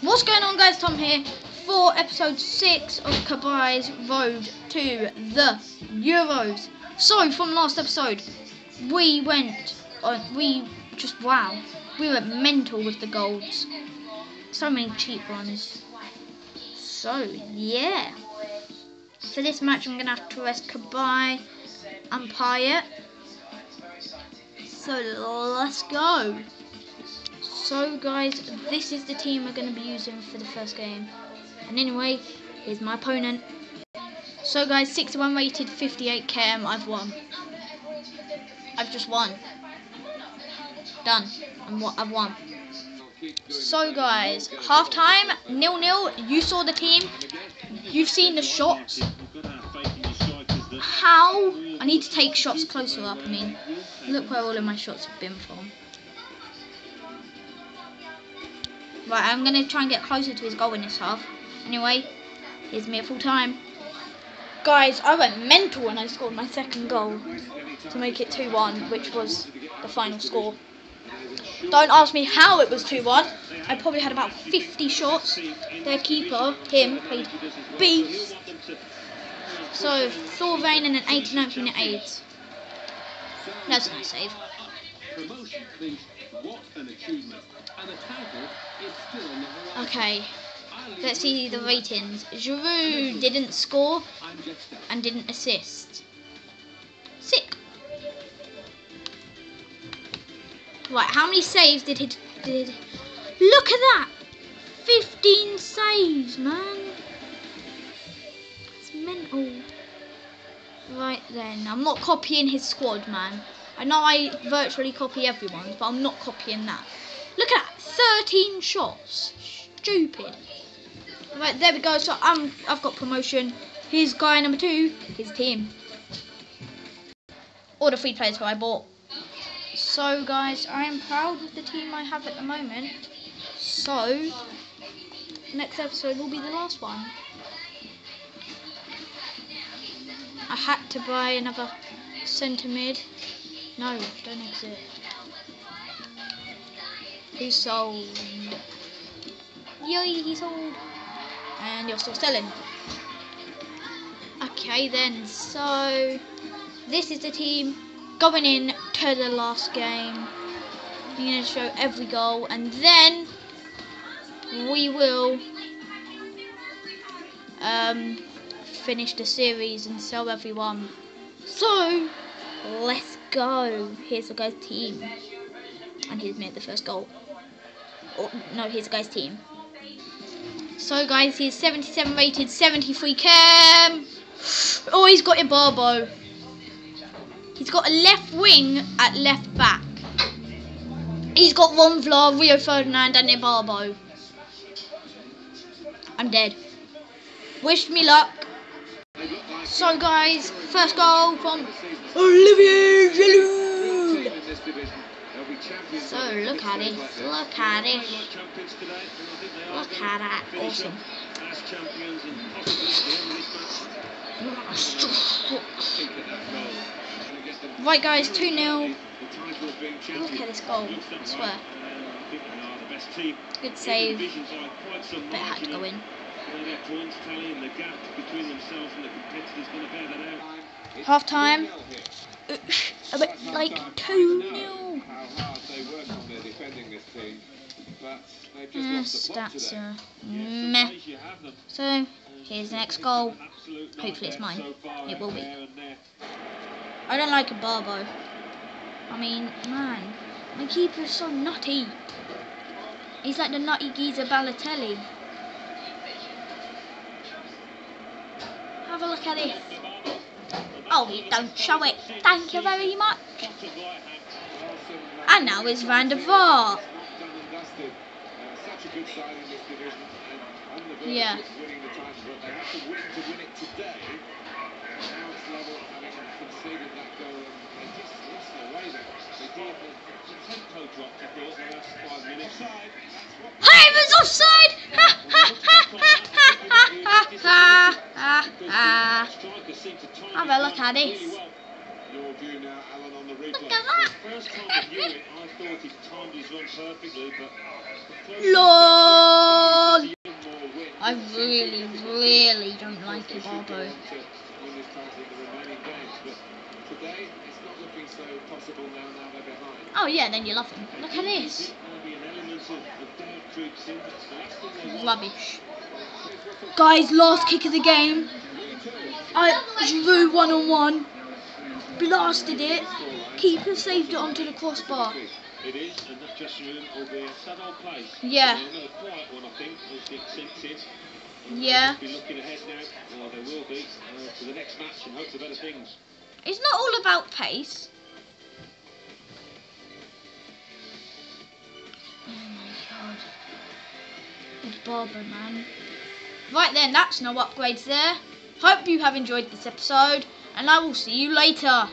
What's going on guys, Tom here for episode 6 of Cabaye's Road to the Euros. So, from last episode, we went, on, we just, wow, we went mental with the golds. So many cheap ones. So, yeah. For this match, I'm going to have to rest Kabai umpire. So, let's go. So guys, this is the team we're going to be using for the first game. And anyway, here's my opponent. So guys, 61 rated, 58 cam, I've won. I've just won. Done. I'm what I've won. So guys, half time, nil nil. You saw the team. You've seen the shots. How? I need to take shots closer up. I mean, look where all of my shots have been from. Right, I'm going to try and get closer to his goal in this half. Anyway, here's me at full time. Guys, I went mental when I scored my second goal to make it 2-1, which was the final score. Don't ask me how it was 2-1. I probably had about 50 shots. Their keeper, him, played beast. So, Thor Rain in an 89th minute AIDS. That's a nice save. Promotion thinks, what an achievement. And the title is still on the Okay. Let's see the ratings. Giroud didn't score and didn't assist. Sick. Right, how many saves did he did Look at that! 15 saves, man. It's mental. Right then, I'm not copying his squad, man. I know I virtually copy everyone's, but I'm not copying that. Look at that, 13 shots. Stupid. Right, there we go. So I'm, I've got promotion. Here's guy number two, his team. All the free players who I bought. So guys, I am proud of the team I have at the moment. So, next episode will be the last one. I had to buy another centre mid. No, don't exit. He sold. Yay, he sold. And you're still selling. Okay then, so this is the team going in to the last game. I'm going to show every goal and then we will um, finish the series and sell everyone. So, let's go. Here's the guy's team. And he's made the first goal. Oh, no, here's the guy's team. So, guys, he's 77 rated, 73 cam. Oh, he's got Ibarbo. He's got a left wing at left back. He's got Ron Vlaar, Rio Ferdinand, and Barbo. I'm dead. Wish me luck. So guys, first goal from Olivier Giroud. So look at it, look at it, look at that, awesome. Right guys, 2-0. Look at this goal, I swear. Good save, but had to go in. Half time. A bit like 2 0. Mm, stats are meh. So, here's the next goal. Hopefully it's mine. It will be. I don't like Ibarbo. I mean, man, my keeper's so nutty. He's like the nutty geezer Balotelli. Have a look at this. Oh, you don't show it. Thank you very much. And now it's Van der Vaart. Yeah. Was offside! Ha ha ha ha ha ha ha ha Have a look at this. Look at that. Lord. I really, really don't like Ibarbo. Oh yeah, then you love him. Look at this. Rubbish. Guys, last kick of the game. I drew one on one. Blasted it. Keeper saved it onto the crossbar. It is, and that dressing room will be a sad old place. Yeah. Another quiet one, I think, as it sinks in. Yeah. Be looking ahead now, or there will be, uh, to the next match and hope for better things. It's not all about pace. Oh my god. It's barber, man. Right then, that's no upgrades there. Hope you have enjoyed this episode, and I will see you later.